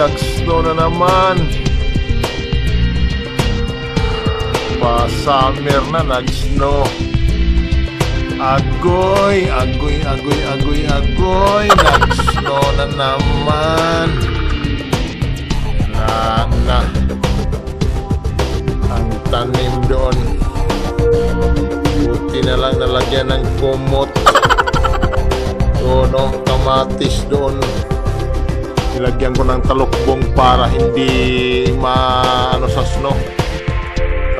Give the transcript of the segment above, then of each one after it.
Nag-snow na naman. Pa-summer na, nag-snow. Agoy, agoy, agoy, agoy, agoy. Nag-snow na naman. Na, na. Ang tanim doon. Buti na lang nalagyan ng kumot. Doon, oh, kamatis doon. Nilagyan ko ng talukbong para hindi maano sa snow.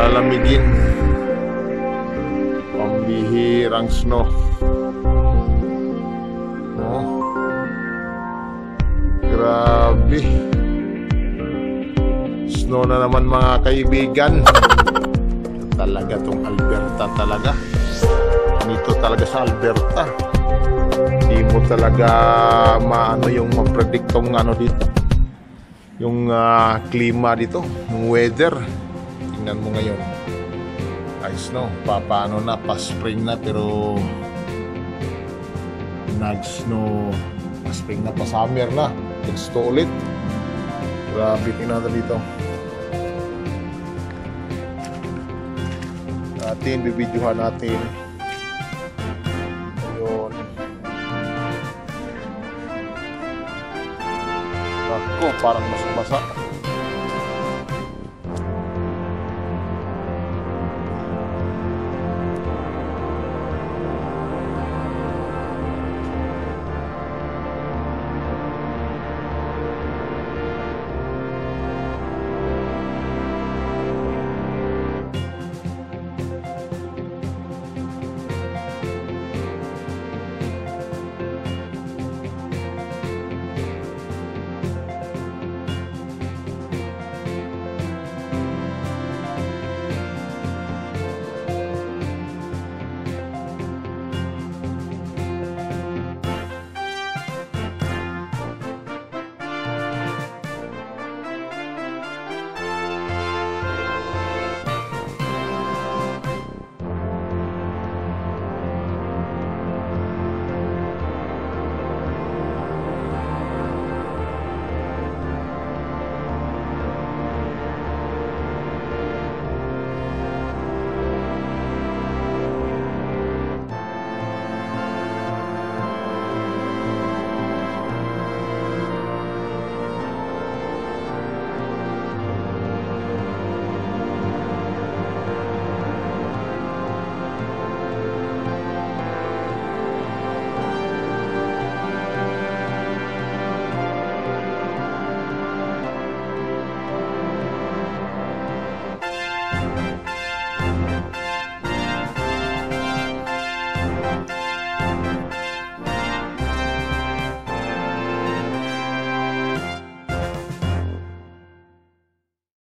Lalamigin. Pambihirang snow. Oh. Grabe. Snow na naman mga kaibigan. Talaga tong Alberta talaga. Dito talaga sa Alberta hindi mo talaga maano yung mag-predict tong ano dito yung ah, klima dito yung weather tingnan mo ngayon ayos no? Papaano na pa spring na pero nag snow pa spring na pa summer na. Gusto ulit. Grabe tingnan dito. Natin bibidyohan natin. Yun Ako, parang mas basa.